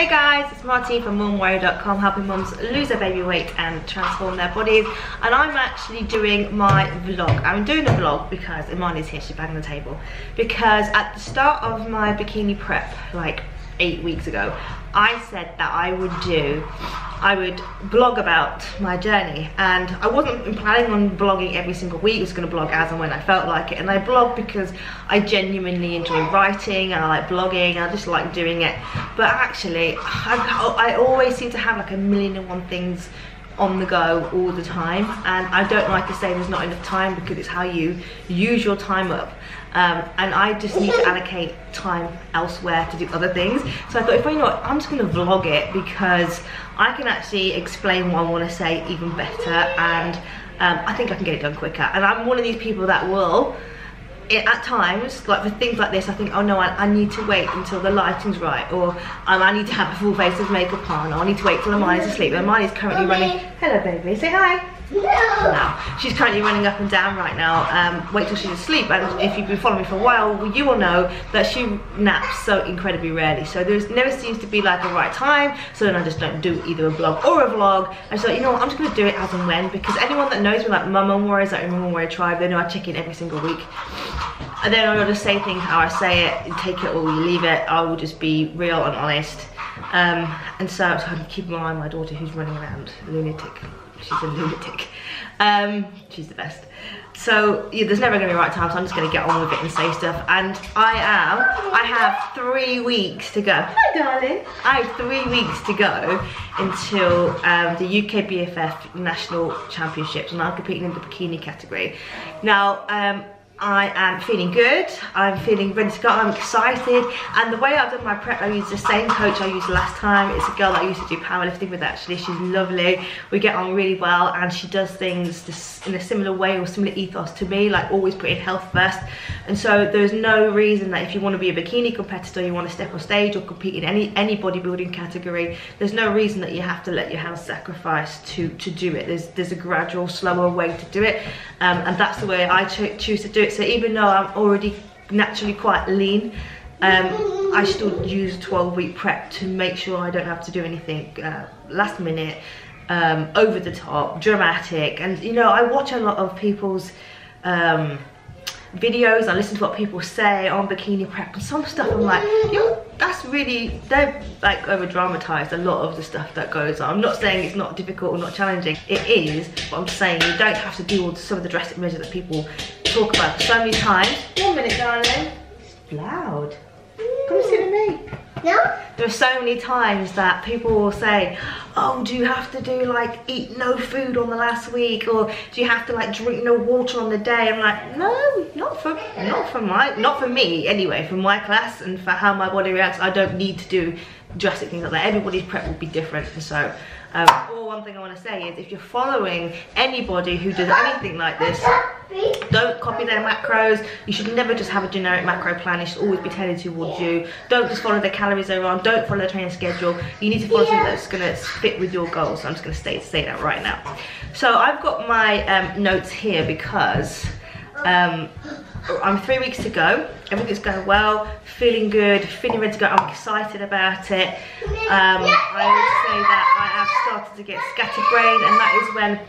Hey guys, it's Martine from MumWarrior.com helping mums lose their baby weight and transform their bodies and I'm actually doing my vlog. I'm doing a vlog because Imani's here, she's banging the table because at the start of my bikini prep like eight weeks ago I said that I would do I would blog about my journey. And I wasn't planning on blogging every single week, I was going to blog as and when I felt like it. And I blog because I genuinely enjoy writing and I like blogging I just like doing it. But actually I, I always seem to have like a million and one things on the go all the time. And I don't like to say there's not enough time because it's how you use your time up. Um, and I just need to allocate time elsewhere to do other things. So I thought if you know what I'm just gonna vlog it because I can actually explain what I want to say even better. And um, I think I can get it done quicker. And I'm one of these people that will it, at times, like for things like this, I think, oh no, I, I need to wait until the lighting's right, or um, I need to have a full face of makeup on, or I need to wait till Imani's asleep. Imani's currently running. Hello, baby. Say hi. No. She's currently running up and down right now. Um, wait till she's asleep. And if you've been following me for a while, you will know that she naps so incredibly rarely. So there's never seems to be like a right time. So then I just don't do either a blog or a vlog. And so, you know what, I'm just gonna do it as and when because anyone that knows me, like mum warriors, like mum warrior tribe, they know I check in every single week. And then I'll just say things how I say it, take it or you leave it. I will just be real and honest. Um, and so, so I'm keeping an eye on my daughter who's running around, lunatic she's a lunatic. Um, she's the best. So yeah, there's never gonna be a right time, so I'm just gonna get on with it and say stuff. And I am, I have three weeks to go. Hi darling. I have three weeks to go until um, the UKBFF National Championships and I'm competing in the bikini category. Now, um, I am feeling good, I'm feeling ready to go, I'm excited and the way I've done my prep I use the same coach I used last time, it's a girl that I used to do powerlifting with actually, she's lovely, we get on really well and she does things in a similar way or similar ethos to me, like always putting health first. And so there's no reason that if you want to be a bikini competitor, you want to step on stage or compete in any, any bodybuilding category, there's no reason that you have to let your health sacrifice to, to do it, there's, there's a gradual slower way to do it. Um, and that's the way I choose to do it so even though I'm already naturally quite lean, um, I still use 12 week prep to make sure I don't have to do anything uh, last minute, um, over the top, dramatic. And you know, I watch a lot of people's um, videos, I listen to what people say on bikini prep and some stuff I'm like, you that's really, they're like over dramatized a lot of the stuff that goes on. I'm not saying it's not difficult or not challenging, it is, but I'm saying you don't have to do all some of the drastic measures that people talk about so many times. One minute darling, it's loud. Come sit with me. There are so many times that people will say, oh, do you have to do like eat no food on the last week? Or do you have to like drink no water on the day? I'm like, no, not for, not for my, not for me anyway, for my class and for how my body reacts. I don't need to do drastic things like that. Everybody's prep will be different. So um, or one thing I want to say is if you're following anybody who does anything like this, don't copy their macros. You should never just have a generic macro plan. It should always be tailored towards you. Don't just follow the calories on. Don't follow the training schedule. You need to follow something that's going to fit with your goals. So I'm just going to say, say that right now. So I've got my um, notes here because um, I'm three weeks to go. Everything's going well, feeling good, feeling ready to go. I'm excited about it. Um, I would say that I have started to get scatterbrain and that is when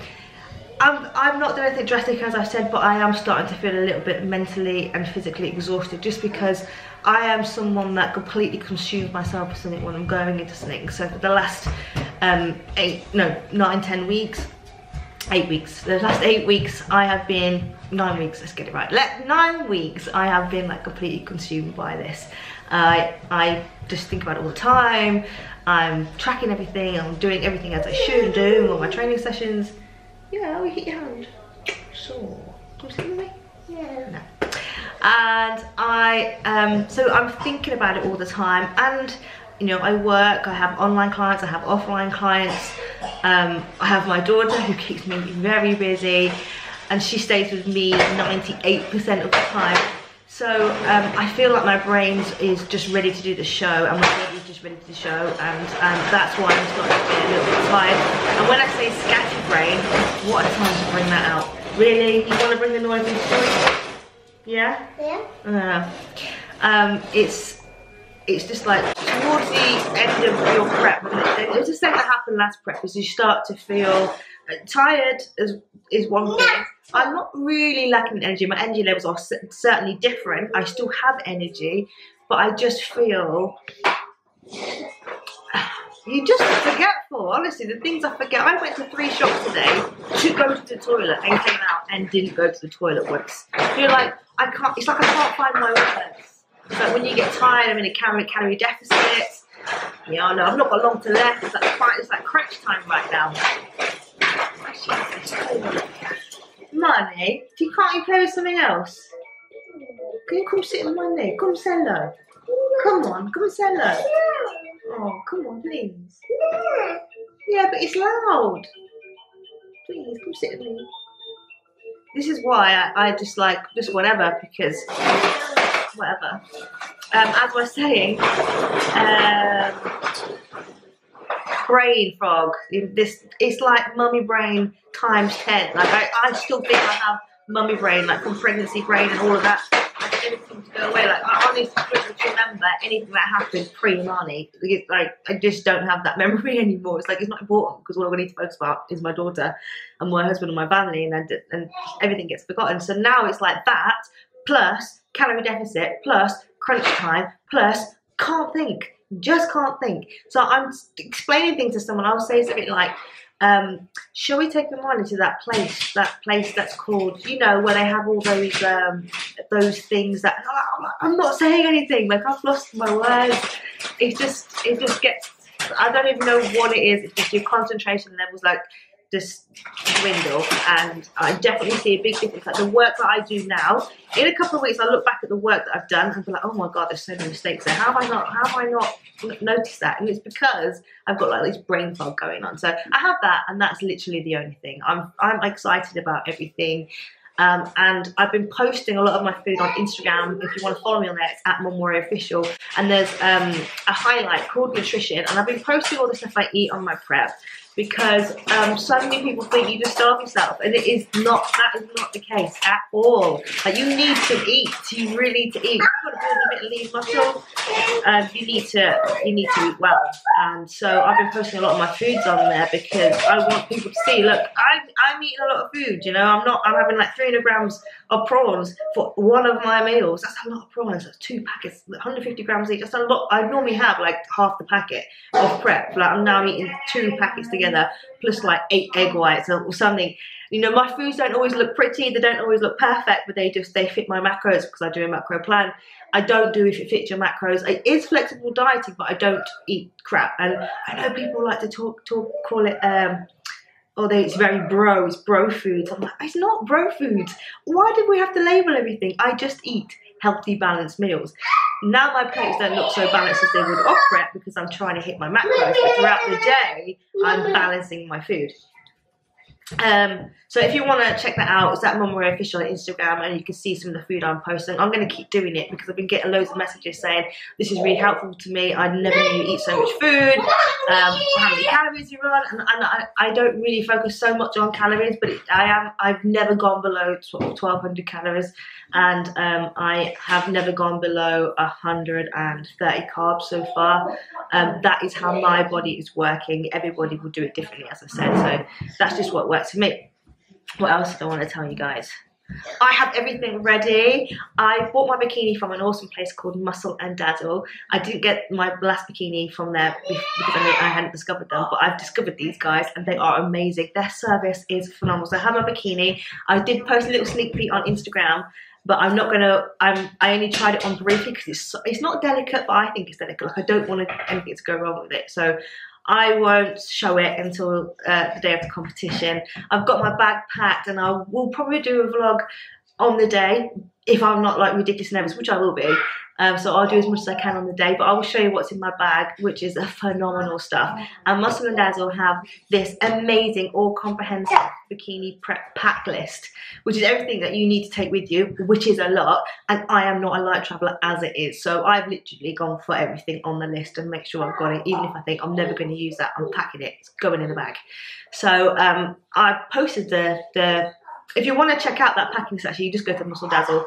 I'm, I'm not doing anything drastic as I said, but I am starting to feel a little bit mentally and physically exhausted just because I am someone that completely consumes myself with something when I'm going into something. So for the last um, eight, no, nine, ten weeks, eight weeks. The last eight weeks I have been, nine weeks, let's get it right. Let, nine weeks I have been like completely consumed by this. Uh, I just think about it all the time. I'm tracking everything, I'm doing everything as I should do, all my training sessions. Yeah, we hit your hand. Sure. Come sit with me? Yeah. No. And I, um, so I'm thinking about it all the time and you know, I work, I have online clients, I have offline clients. Um, I have my daughter who keeps me very busy and she stays with me 98% of the time. So um, I feel like my brain is just ready to do the show and my body is just ready to do the show and um, that's why I'm starting to get a little bit tired. And when I say scatterbrain, what a time to bring that out. Really? You want to bring the noise into it? Yeah? Yeah. Uh, um, it's, it's just like towards the end of your prep, it's the same that happened last prep, is you start to feel uh, tired is, is one thing. I'm not really lacking energy. My energy levels are certainly different. I still have energy, but I just feel you just forgetful. Honestly, the things I forget. I went to three shops today to go to the toilet and came out and didn't go to the toilet once. You're like, I can't. It's like I can't find my words. It's like when you get tired, I'm in a calorie calorie deficit. Yeah, I know. I've not got long to left. It's like it's like crunch time right now. Imani, you can't you play with something else? Can you come sit on my knee? Come say hello. Come on, come say hello. Oh, come on, please. Yeah, but it's loud. Please, come sit with me. This is why I, I just like just whatever because whatever. Um, as we're saying, um, brain fog. This it's like mummy brain times ten. Like I, I still think I have mummy brain, like from pregnancy brain and all of that. Like everything to go away. Like I honestly couldn't remember anything that happened pre Marnie. Like I just don't have that memory anymore. It's like it's not important because all I need to focus about is my daughter and my husband and my family, and and everything gets forgotten. So now it's like that plus calorie deficit plus crunch time plus can't think just can't think so i'm explaining things to someone i'll say something like um, shall we take them on to that place, that place that's called, you know, where they have all those um, those things that I'm not saying anything, like I've lost my words. It just, it just gets, I don't even know what it is. It's just your concentration levels, like just dwindle and I definitely see a big difference. Like the work that I do now, in a couple of weeks I look back at the work that I've done and be like, oh my god, there's so many mistakes there. How have I not how have I not noticed that? And it's because I've got like this brain fog going on. So I have that and that's literally the only thing. I'm I'm excited about everything. Um, and I've been posting a lot of my food on Instagram. If you want to follow me on there, it's at Warrior Official. And there's um, a highlight called Nutrition. And I've been posting all the stuff I eat on my prep because um, so many people think you just starve yourself, and it is not. That is not the case at all. Like you need to eat. You really need to eat. You've got to build a bit of lean muscle. Um, you need to you need to eat well. And so I've been posting a lot of my foods on there because I want people to see. Look, I'm I'm eating a lot of food. You know, I'm not. I'm having like 300 grams of prawns for one of my meals. That's a lot of prawns. That's two packets, 150 grams each. That's a lot. I normally have like half the packet of prep. Like I'm now eating two packets together together, plus like eight egg whites or, something. You know, my foods don't always look pretty, they don't always look perfect, but they just they fit my macros because I do a macro plan. I don't do if it fits your macros. It is flexible dieting, but I don't eat crap. And I know people like to talk talk call it um although it's very bro, it's bro foods. I'm like, it's not bro foods. Why did we have to label everything? I just eat healthy, balanced meals. Now my plates don't look so balanced as they would off prep because I'm trying to hit my macros, but throughout the day, I'm balancing my food. Um, so if you want to check that out, it's at Mum Warrior Official on Instagram and you can see some of the food I'm posting. I'm going to keep doing it because I've been getting loads of messages saying this is really helpful to me. I never knew you eat so much food, um, how many calories you run, and, and I, I, don't really focus so much on calories, but it, I am I've never gone below 1200 calories, and um, I have never gone below 130 carbs so far. Um, that is how my body is working. Everybody will do it differently, as I said. So that's just what works for me. What else do I want to tell you guys? I have everything ready. I bought my bikini from an awesome place called Muscle and Dazzle. I didn't get my last bikini from there because I, I hadn't discovered them, but I've discovered these guys and they are amazing. Their service is phenomenal. So I have my bikini. I did post a little sneak peek on Instagram but I'm not gonna. I'm. I only tried it on briefly because it's it's not delicate, but I think it's delicate. Like I don't want anything to go wrong with it. So I won't show it until uh, the day of the competition. I've got my bag packed, and I will probably do a vlog on the day if I'm not like ridiculous nervous, which I will be. Um, so I'll do as much as I can on the day, but I will show you what's in my bag, which is a phenomenal stuff. And Muscle and Dazzle have this amazing, all comprehensive bikini prep pack list, which is everything that you need to take with you, which is a lot. And I am not a light traveler as it is. So I've literally gone for everything on the list and make sure I've got it. Even if I think I'm never going to use that, I'm packing it. It's going in the bag. So um, I posted the, the if you want to check out that packing section, you just go to Muscle Dazzle.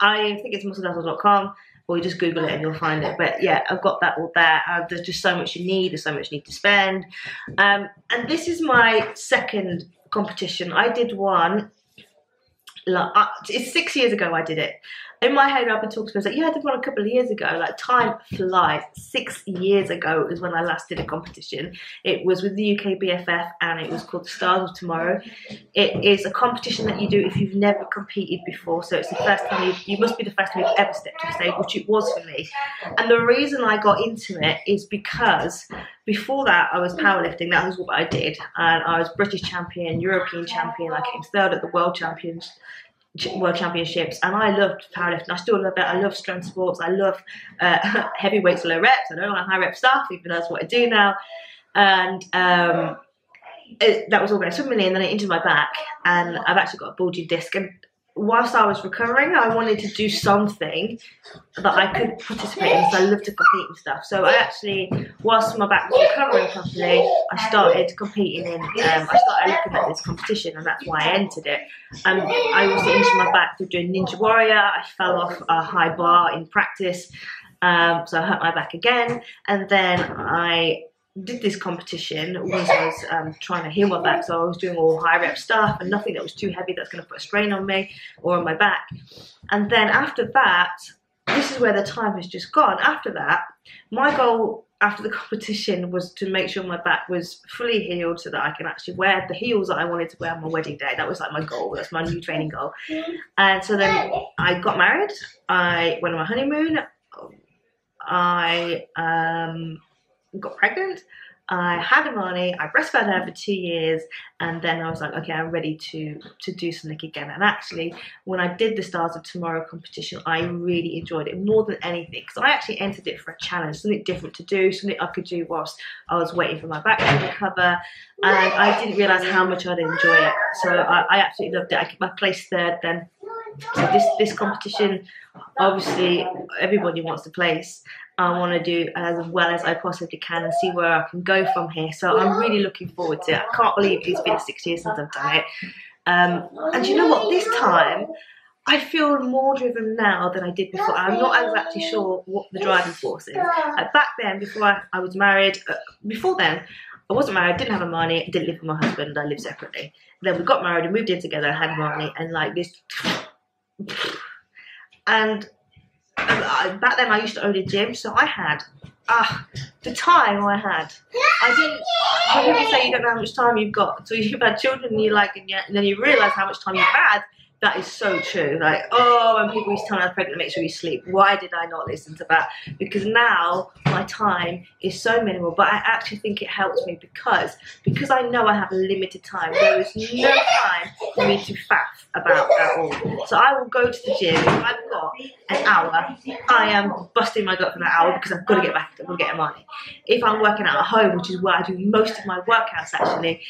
I think it's muscledazzle.com or you just Google it and you'll find it. But yeah, I've got that all there. Uh, there's just so much you need, there's so much you need to spend. Um, and this is my second competition. I did one, like, it's six years ago I did it in my head, I've been talking to myself, yeah, I did one a couple of years ago. Like, time flies. Six years ago is when I last did a competition. It was with the UKBFF and it was called the Stars of Tomorrow. It is a competition that you do if you've never competed before. So it's the first time you, you must be the first time you've ever stepped on stage, which it was for me. And the reason I got into it is because before that, I was powerlifting. That was what I did. And I was British champion, European champion. I came third at the World Champions World Championships, and I loved powerlifting. I still love it. I love strength sports. I love uh, heavy weights, low reps. I don't like high rep stuff, even though that's what I do now. And um, it, that was all going swimmingly, and then it injured my back, and I've actually got a bulging disc. And whilst I was recovering, I wanted to do something that I could participate in. So I love to compete and stuff. So I actually, whilst my back was recovering properly, I started competing in. Um, I started looking at this competition, and that's why I entered it. And I also injured my back through doing Ninja Warrior. I fell off a high bar in practice. Um, so I hurt my back again, and then I did this competition was I was um, trying to heal my back, so I was doing all high rep stuff and nothing that was too heavy that's going to put a strain on me or on my back. And then after that, this is where the time has just gone. After that, my goal after the competition was to make sure my back was fully healed so that I can actually wear the heels that I wanted to wear on my wedding day. That was like my goal. That's my new training goal. And so then I got married. I went on my honeymoon. I um, got pregnant. I had Imani, I breastfed her for two years, and then I was like, okay, I'm ready to to do something again. And actually, when I did the Stars of Tomorrow competition, I really enjoyed it more than anything because I actually entered it for a challenge, something different to do, something I could do whilst I was waiting for my back to recover, and I didn't realise how much I'd enjoy it. So I, I absolutely loved it. I, I placed third then. This this competition, obviously, everybody wants to place, I want to do as well as I possibly can and see where I can go from here. So I'm really looking forward to it. I can't believe it's been six years since I've done it. Um, and you know what? This time, I feel more driven now than I did before. I'm not exactly sure what the driving force is. Like back then, before I, I was married, uh, before then, I wasn't married, didn't have Imani, didn't live with my husband, I lived separately. Then we got married and moved in together, I had Imani, and like this. And back then I used to own a gym, so I had ah the time I had. I didn't. When people say you don't know how much time you've got, so you've had children, and you like, and, yet, and then you realise how much time you've had, that is so true. Like, oh, when people used to tell me I was pregnant, make sure you sleep. Why did I not listen to that? Because now my time is so minimal, but I actually think it helps me because because I know I have limited time. There is no time for me to faff about at all. So I will go to the gym. If I've got an hour, I am busting my gut for an hour because I've got to get back. I've got get Imani. If I'm working out at home, which is where I do most of my workouts actually,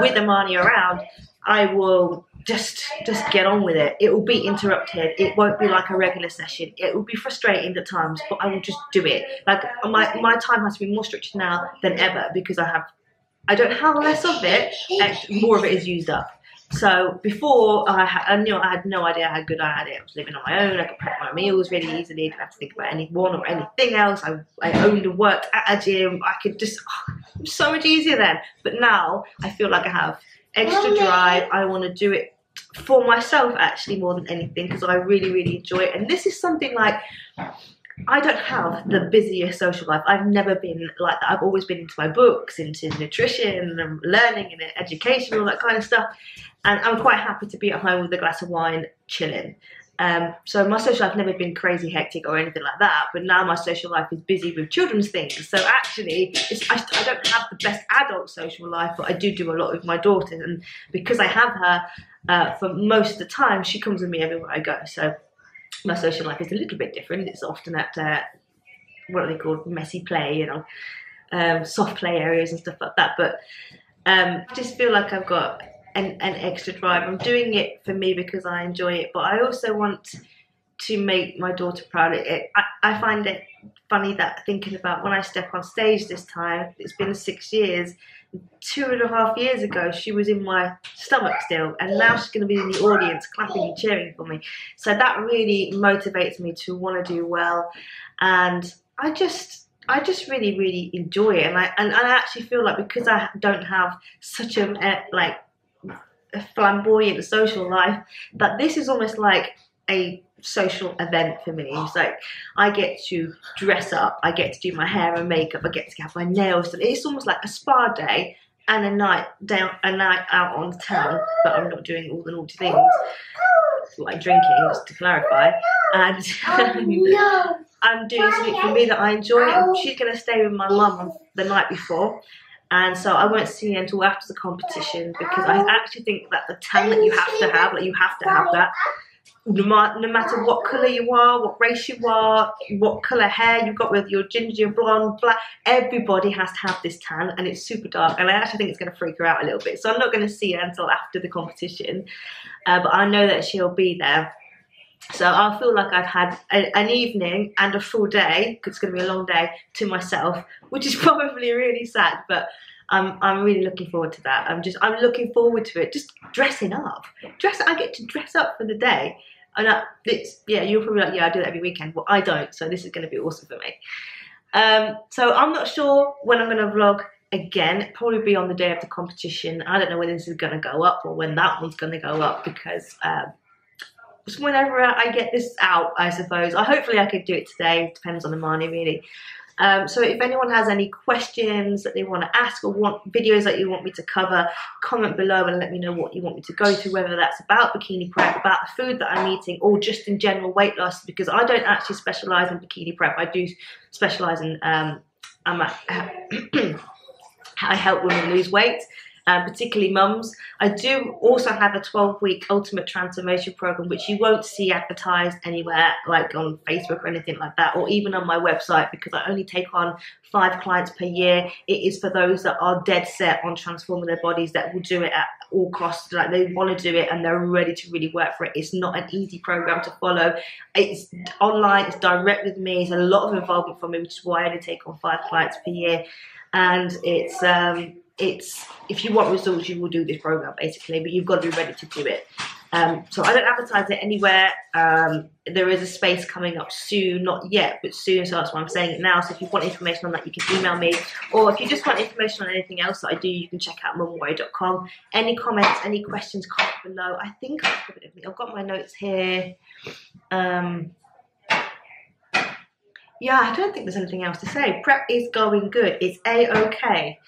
with Imani around, I will just just get on with it. It will be interrupted. It won't be like a regular session. It will be frustrating at times, but I will just do it. Like my my time has to be more structured now than ever because I have I don't have less of it. More of it is used up. So before I, had, I knew I had no idea how good I had it. I was living on my own. I could prep my meals really easily. I didn't have to think about anyone or anything else. I, I owned and worked at a gym. I could just oh, so much easier then. But now I feel like I have extra drive. I want to do it for myself actually more than anything because I really, really enjoy it. And this is something like I don't have the busiest social life. I've never been like that. I've always been into my books, into nutrition and learning and education, all that kind of stuff. And I'm quite happy to be at home with a glass of wine, chilling. Um, so my social life never been crazy hectic or anything like that, but now my social life is busy with children's things. So actually, I, I, don't have the best adult social life, but I do do a lot with my daughter, and because I have her uh, for most of the time, she comes with me everywhere I go. So my social life is a little bit different. It's often at uh, what are they called, messy play, you know, um, soft play areas and stuff like that. But um, I just feel like I've got an, an extra drive. I'm doing it for me because I enjoy it, but I also want to make my daughter proud. It, I, I find it funny that thinking about when I step on stage this time, it's been six years. Two and a half years ago, she was in my stomach still, and now she's going to be in the audience clapping and cheering for me. So that really motivates me to want to do well, and I just I just really, really enjoy it, and I and, and I actually feel like because I don't have such a like a flamboyant social life, that this is almost like a social event for me. It's oh. like I get to dress up, I get to do my hair and makeup, I get to have my nails done. It's almost like a spa day and a night down, a night out on the town, but I'm not doing all the naughty things like drinking, just to clarify. And oh, I'm doing something for me that I enjoy. She's going to stay with my mum the night before. And so I won't see her until after the competition because I actually think that the talent you have to have, like you have to have that, no, matter what colour you are, what race you are, what colour hair you've got with your ginger, blonde, black, everybody has to have this tan and it's super dark and I actually think it's going to freak her out a little bit. So I'm not going to see her until after the competition, uh, but I know that she'll be there. So I feel like I've had a, an evening and a full day, it's going to be a long day, to myself, which is probably really sad, but I'm, I'm really looking forward to that. I'm just, I'm looking forward to it. Just dressing up. Dress, I get to dress up for the day. And I, it's, yeah, you're probably like, yeah, I do that every weekend. Well, I don't, so this is going to be awesome for me. Um, so I'm not sure when I'm going to vlog again. Probably be on the day of the competition. I don't know when this is going to go up or when that one's going to go up because um, whenever I get this out, I suppose. I hopefully I could do it today. Depends on the money, really. Um, so if anyone has any questions that they want to ask or want videos that you want me to cover, comment below and let me know what you want me to go to, whether that's about bikini prep, about the food that I'm eating, or just in general weight loss, because I don't actually specialize in bikini prep. I do specialize in, um, I'm a, I help women lose weight um, particularly mums. I do also have a 12 week ultimate transformation program, which you won't see advertised anywhere, like on Facebook or anything like that, or even on my website, because I only take on five clients per year. It is for those that are dead set on transforming their bodies that will do it at all costs. Like they want to do it and they're ready to really work for it. It's not an easy program to follow. It's online, it's direct with me, it's a lot of involvement for me, which is why I only take on five clients per year. And it's um it's if you want results, you will do this program basically, but you've got to be ready to do it. Um, so I don't advertise it anywhere. Um, there is a space coming up soon, not yet, but soon. So that's why I'm saying it now. So if you want information on that, you can email me, or if you just want information on anything else that I do, you can check out mumwarrior.com. Any comments, any questions, comment below. I think I've covered everything. I've got my notes here. Um, yeah, I don't think there's anything else to say. Prep is going good. It's a-okay.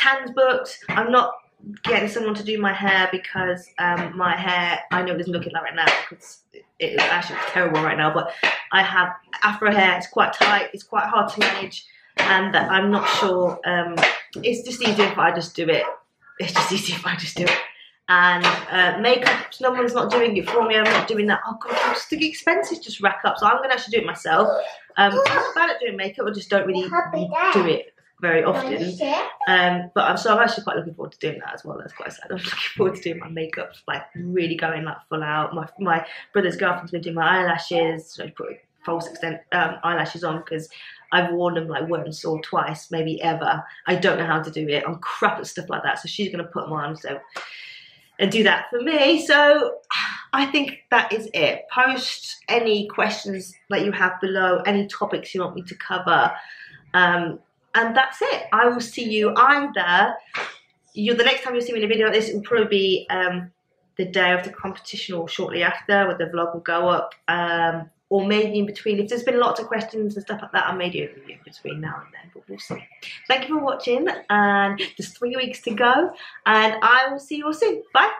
Tan's booked. I'm not getting someone to do my hair because um, my hair, I know it doesn't look like right now because it, it actually terrible right now, but I have afro hair. It's quite tight. It's quite hard to manage. And I'm not sure. Um, it's just easier if I just do it. It's just easier if I just do it and uh, makeup, no one's not doing it for me, I'm not doing that. Oh god, just the expenses just rack up. So I'm gonna actually do it myself. Um, I'm bad at doing makeup, I just don't really do it very often. Um, but I'm so I'm actually quite looking forward to doing that as well. That's quite sad. I'm looking forward to doing my makeup, like really going like full out. My my brother's girlfriend's been doing my eyelashes. So I put false extent um, eyelashes on because I've worn them like once or twice, maybe ever. I don't know how to do it. I'm crap at stuff like that. So she's gonna put them on. So and do that for me. So I think that is it. Post any questions that you have below, any topics you want me to cover. Um, and that's it. I will see you either, you the next time you see me in a video like this, it will probably be um, the day of the competition or shortly after, where the vlog will go up. Um, or maybe in between. If there's been lots of questions and stuff like that, I may do a video between now and then, but we'll see. Thank you for watching, and there's three weeks to go, and I will see you all soon. Bye.